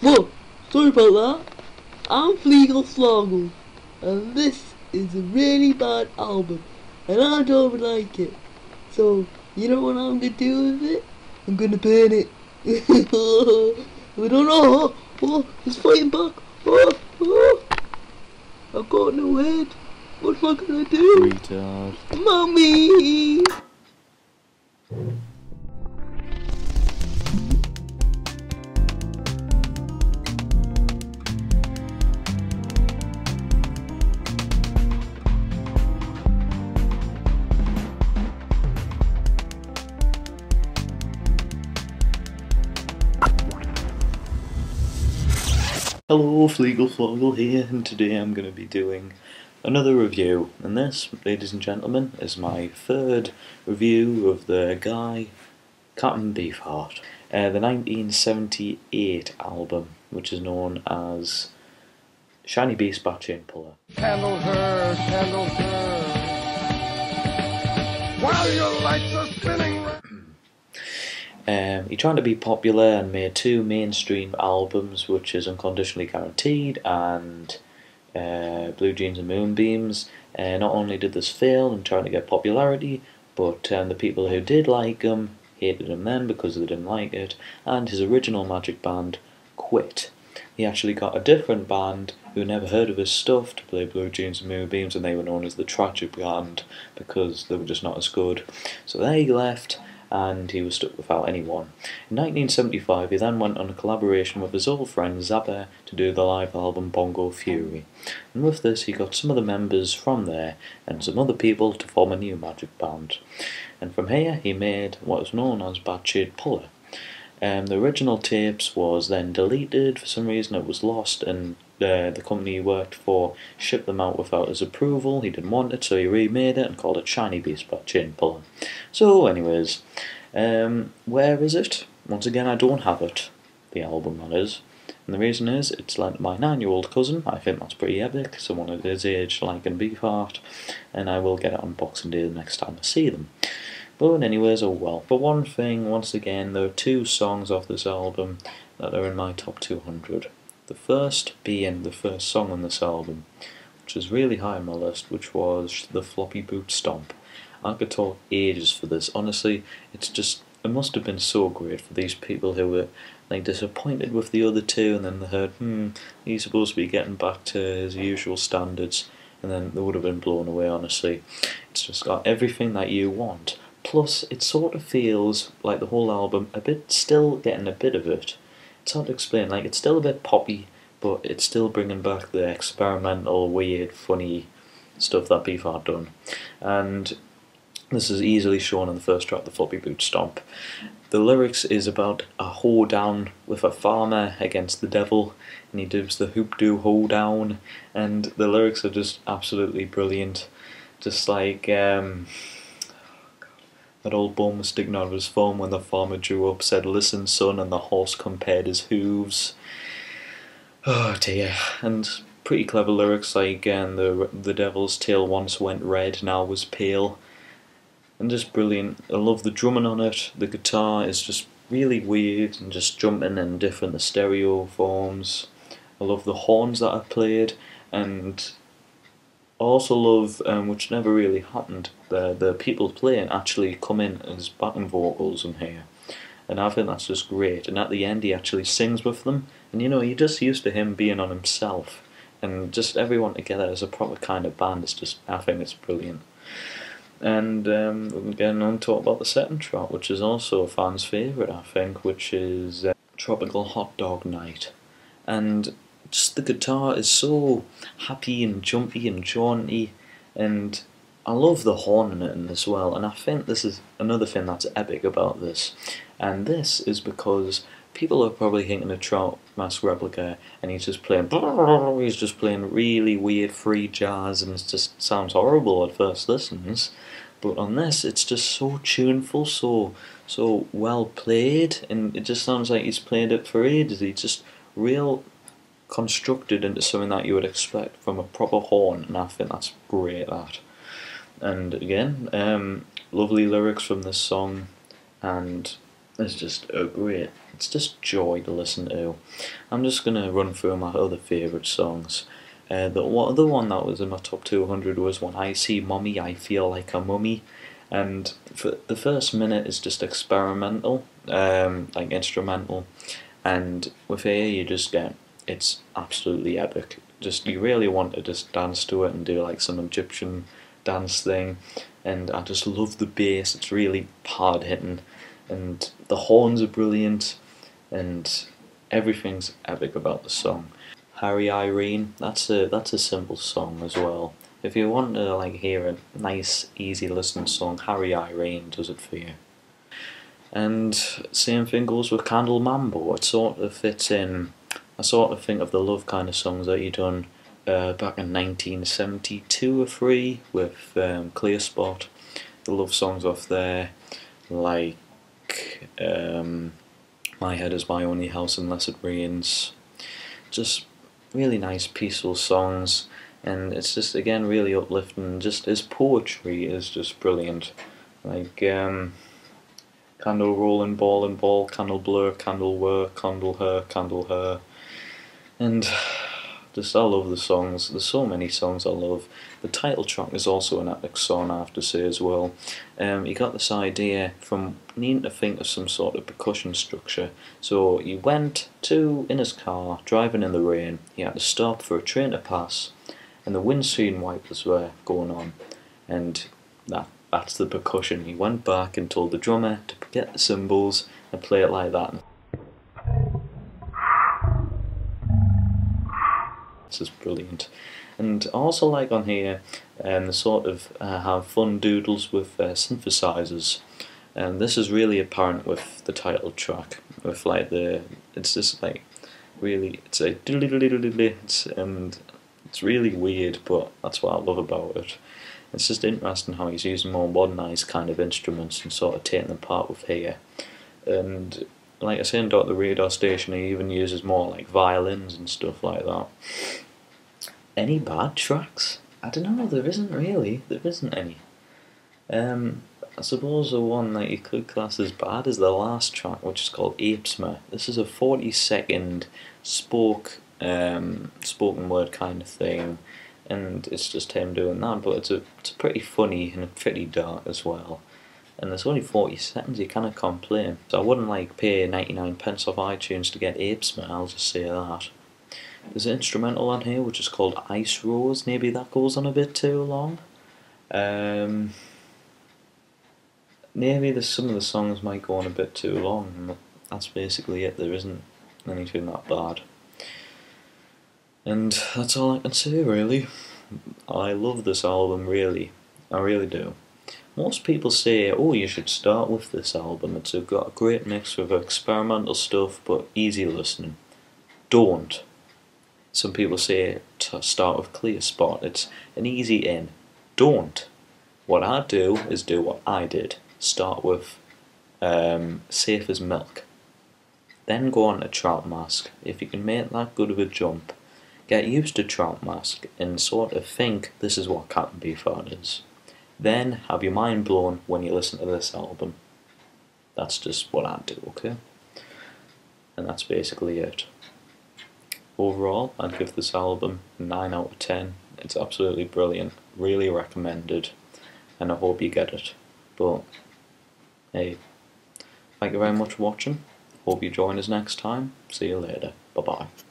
Whoa, sorry about that. I'm Fleegal Flargel, and this is a really bad album, and I don't like it. So, you know what I'm gonna do with it? I'm gonna burn it. I don't know. Oh, it's fighting back. Oh, oh. I've got no head. What am I gonna do? Retard. Mummy! Hello, Fleegal Flargel here, and today I'm going to be doing another review. And this, ladies and gentlemen, is my third review of the guy Captain Beefheart, uh, the 1978 album, which is known as Shiny Beast Bat Chain Puller. While your lights are spinning. Um, he tried to be popular and made two mainstream albums, which is Unconditionally Guaranteed and uh, Blue Jeans and Moonbeams. Uh, not only did this fail in trying to get popularity, but um, the people who did like him hated him then because they didn't like it, and his original Magic Band quit. He actually got a different band who never heard of his stuff to play Blue Jeans and Moonbeams, and they were known as the Tragic Band because they were just not as good. So they left, and he was stuck without anyone. In 1975, he then went on a collaboration with his old friend Zappa to do the live album Bongo Fury. And with this, he got some of the members from there and some other people to form a new magic band. And from here, he made what was known as Bat Chain Puller. Um, the original tapes was then deleted for some reason. It was lost, and uh, the company he worked for shipped them out without his approval. He didn't want it, so he remade it and called it Shiny Beast Bat Chain Puller. So, anyways, um, where is it? Once again, I don't have it. The album, that is. And the reason is, it's lent to my nine-year-old cousin. I think that's pretty epic. Someone at his age liking Beefheart, and I will get it on Boxing Day the next time I see them. But anyways, oh well. For one thing, once again, there are two songs off this album that are in my top 200. The first being the first song on this album, which was really high on my list, which was the Floppy Boot Stomp. I could talk ages for this. Honestly, it's just it must have been so great for these people who were like disappointed with the other two, and then they heard, hmm, he's supposed to be getting back to his usual standards, and then they would have been blown away. Honestly, it's just got everything that you want. Plus, it sort of feels like the whole album a bit still getting a bit of it. It's hard to explain. Like it's still a bit poppy, but it's still bringing back the experimental, weird, funny stuff that Beefheart done, and this is easily shown in the first track, the Floppy Boot Stomp. The lyrics is about a hoedown with a farmer against the devil, and he does the hoop do hoedown, and the lyrics are just absolutely brilliant. Just like um, that old bum was sticking out of his phone when the farmer drew up, said, Listen, son, and the horse compared his hooves. Oh dear. And pretty clever lyrics like, um, the, the devil's tail once went red, now was pale and just brilliant. I love the drumming on it. The guitar is just really weird and just jumping in different stereo forms. I love the horns that are played, and also love, um, which never really happened, the the people playing actually come in as backing vocals in here, and I think that's just great. And at the end, he actually sings with them, and you know, you're just used to him being on himself, and just everyone together as a proper kind of band. It's just, I think it's brilliant. And um, we're on talk about the second track, which is also a fan's favourite, I think, which is uh, Tropical Hot Dog Night. And just the guitar is so happy and jumpy and jaunty, and I love the horn in it as well. And I think this is another thing that's epic about this. And this is because people are probably thinking of Trout Mask Replica, and he's just playing, he's just playing really weird free jazz, and it just sounds horrible at first listens. But on this, it's just so tuneful, so so well played, and it just sounds like he's played it for ages. He's just real constructed into something that you would expect from a proper horn, and I think that's great. That, and again, um, lovely lyrics from this song, and it's just a great. It's just joy to listen to. I'm just gonna run through my other favourite songs. Uh, the other one that was in my top 200 was when I see Mommy, I feel like a mummy, and the first minute is just experimental, um, like instrumental, and with here you just get it's absolutely epic. Just you really want to just dance to it and do like some Egyptian dance thing, and I just love the bass. It's really hard hitting, and the horns are brilliant, and everything's epic about the song. Harry Irene, that's a that's a simple song as well. If you want to like hear a nice, easy listening song, Harry Irene does it for you. And same thing goes with Candle Mambo. It sort of fits in. I sort of think of the love kind of songs that you done uh, back in 1972 or three with um, Clear Spot. The love songs off there, like um, My Head Is My Only House Unless It Rains. Just really nice, peaceful songs, and it's just again really uplifting. Just his poetry is just brilliant. Like um, candle rolling, ball and ball, candle blur, candle whir, candle her, candle her, and just I love the songs. There's so many songs I love. The title track is also an epic song, I have to say as well. Um, he got this idea from needing to think of some sort of percussion structure. So he went to in his car, driving in the rain. He had to stop for a train to pass, and the windscreen wipers were going on, and that that's the percussion. He went back and told the drummer to get the cymbals and play it like that. This is brilliant. And I also like on here um, the sort of uh, have fun doodles with uh, synthesizers. And this is really apparent with the title track. With like the, it's just like really, it's a it's and it's really weird, but that's what I love about it. It's just interesting how he's using more modernized kind of instruments and sort of taking them apart with here. And like I said, Dr. Radar Station, he even uses more like violins and stuff like that. Any bad tracks? I don't know, there isn't really. There isn't any. Um, I suppose the one that you could class as bad is the last track, which is called Apesma. This is a 40 second spoke, um, spoken word kind of thing, and it's just him doing that, but it's a, it's pretty funny and pretty dark as well and there's only 40 seconds, you cannot complain. So I wouldn't like pay 99 pence off iTunes to get Apesma, I'll just say that. There's an instrumental on here which is called Ice Rose, maybe that goes on a bit too long. Um, maybe the, some of the songs might go on a bit too long, that's basically it, there isn't anything that bad. And that's all I can say really. I love this album really, I really do. Most people say, oh, you should start with this album. It's got a great mix of experimental stuff but easy listening. Don't. Some people say to start with Clear Spot. It's an easy in. Don't. What I do is do what I did. Start with um, Safe as Milk. Then go on to Trout Mask. If you can make that good of a jump, get used to Trout Mask and sort of think this is what Captain Beefheart is. Then have your mind blown when you listen to this album. That's just what I do, okay? And that's basically it. Overall, I'd give this album 9 out of 10. It's absolutely brilliant, really recommended, and I hope you get it. But, hey, thank you very much for watching. Hope you join us next time. See you later. Bye bye.